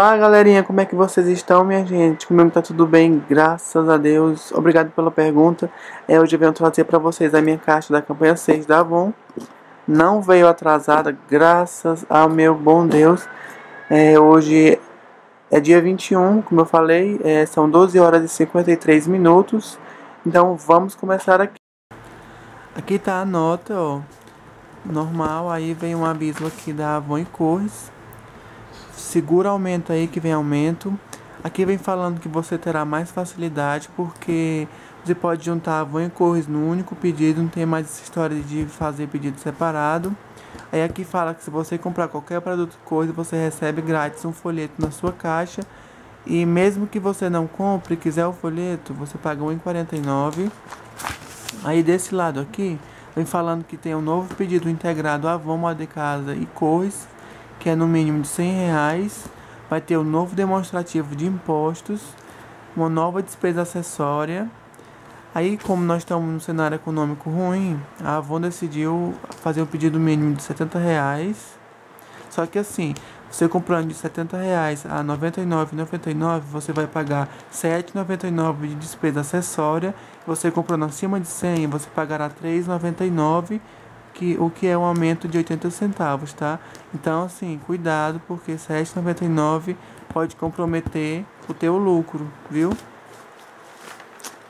Olá galerinha, como é que vocês estão minha gente? Comigo tá tudo bem, graças a Deus. Obrigado pela pergunta. É, Hoje eu venho trazer para vocês a minha caixa da campanha 6 da Avon. Não veio atrasada, graças ao meu bom Deus. É, Hoje é dia 21, como eu falei é, São 12 horas e 53 minutos. Então vamos começar aqui. Aqui tá a nota, ó. Normal, aí vem um aviso aqui da Avon e Cores segura aumento aí que vem aumento. Aqui vem falando que você terá mais facilidade porque você pode juntar Avon e Cores no único pedido, não tem mais essa história de fazer pedido separado. Aí aqui fala que se você comprar qualquer produto Cores, você recebe grátis um folheto na sua caixa. E mesmo que você não compre quiser o folheto, você paga R$ 1,49. Aí desse lado aqui, vem falando que tem um novo pedido integrado Avon, Moda de Casa e Cores que é no mínimo de 100 reais, vai ter o um novo demonstrativo de impostos, uma nova despesa acessória. Aí, como nós estamos num cenário econômico ruim, a Avon decidiu fazer um pedido mínimo de 70 reais. Só que assim, você comprando de 70 reais a R$ 99,99, você vai pagar R$ 7,99 de despesa acessória. Você comprando acima de 100, você pagará R$ 3,99 que, o que é um aumento de 80 centavos, tá? Então, assim, cuidado, porque 7,99 pode comprometer o teu lucro, viu?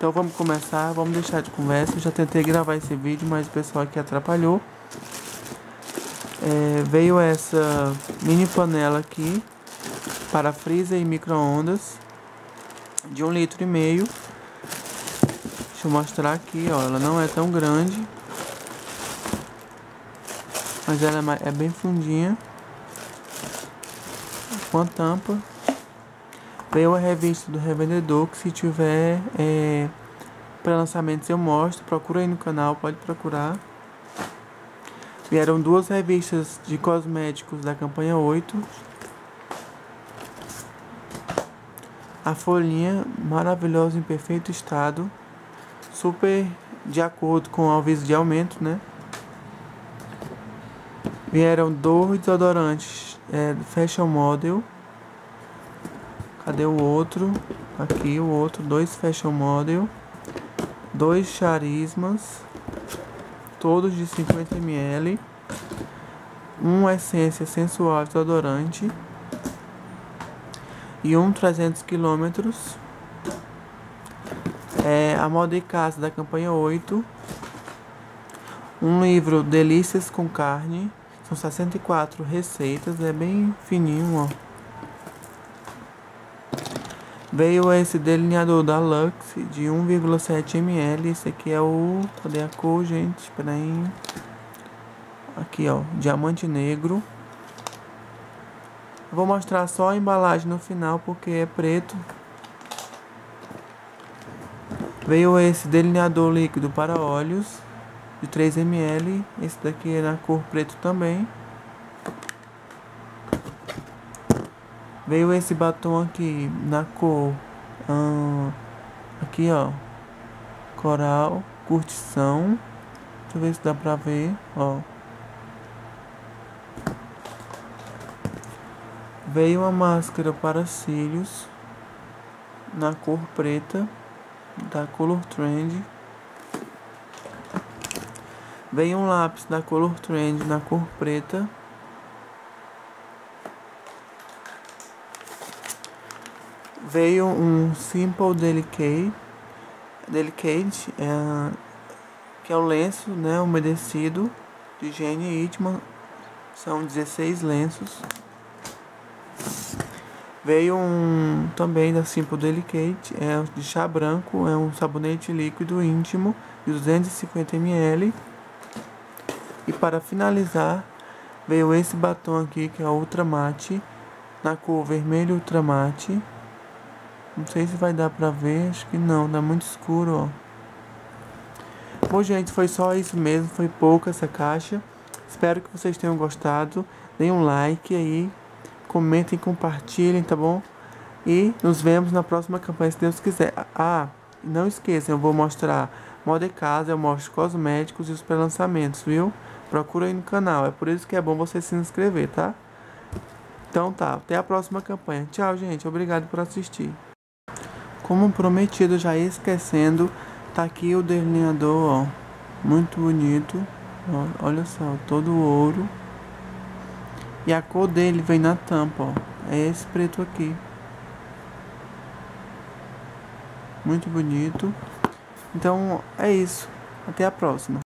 Então vamos começar, vamos deixar de conversa. Eu já tentei gravar esse vídeo, mas o pessoal aqui atrapalhou. É, veio essa mini panela aqui para freezer e micro-ondas de um litro e meio. Deixa eu mostrar aqui, ó. Ela não é tão grande, mas ela é, é bem fundinha. Com a tampa. Veio a revista do revendedor, que se tiver é, para lançamentos eu mostro. Procura aí no canal, pode procurar. Vieram duas revistas de cosméticos da campanha 8. A folhinha maravilhosa em perfeito estado. Super de acordo com o aviso de aumento, né? Vieram dois desodorantes é, Fashion Model. Cadê o outro? Aqui o outro, dois Fashion Model. Dois charismas. Todos de 50 ml. Um essência sensual desodorante. E um 300 km. É a moda de casa da campanha 8. Um livro Delícias com Carne são 64 receitas, é bem fininho, ó. Veio esse delineador da Lux de 1,7 ml. Esse aqui é o. Cadê a cor, gente? Espera aí. Aqui, ó. Diamante negro. Vou mostrar só a embalagem no final porque é preto. Veio esse delineador líquido para olhos de 3 ml. Esse daqui é na cor preto também. Veio esse batom aqui na cor hum, aqui ó coral curtição. Deixa eu ver se dá pra ver, ó. Veio uma máscara para cílios na cor preta da Color Trend. Veio um lápis da Color Trend na cor preta. Veio um Simple Delicate, Delicate é, que é o lenço né, umedecido de Jane Itman. São 16 lenços. Veio um também da Simple Delicate, é de chá branco, é um sabonete líquido íntimo de 250 ml. E para finalizar, veio esse batom aqui que é Ultra Mate, na cor vermelho Ultra Mate. Não sei se vai dar pra ver, acho que não, tá muito escuro, ó. Bom, gente, foi só isso mesmo, foi pouco essa caixa. Espero que vocês tenham gostado. Deem um like aí, comentem, compartilhem, tá bom? E nos vemos na próxima campanha, se Deus quiser. Ah, não esqueçam, eu vou mostrar moda de casa, eu mostro cosméticos e os pré-lançamentos, viu? Procura aí no canal. É por isso que é bom você se inscrever, tá? Então tá, até a próxima campanha. Tchau, gente. Obrigado por assistir. Como prometido, já esquecendo, tá aqui o delineador, ó. Muito bonito. Ó, olha só, todo ouro. E a cor dele vem na tampa, ó. É esse preto aqui. Muito bonito. Então é isso. Até a próxima.